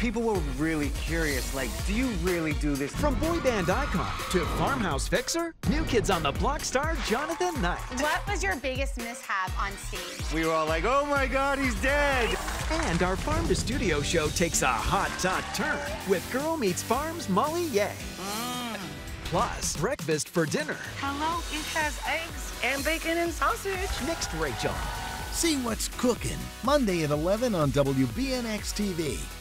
people were really curious. Like, do you really do this? From boy band icon to farmhouse fixer, New Kids on the Block star Jonathan Knight. What was your biggest mishap on stage? We were all like, oh my god, he's dead. And our farm to studio show takes a hot dot turn with Girl Meets Farm's Molly Yeh. Mm. Plus, breakfast for dinner. Hello, it has eggs and bacon and sausage. Next, Rachael. See what's cooking Monday at 11 on WBNX TV.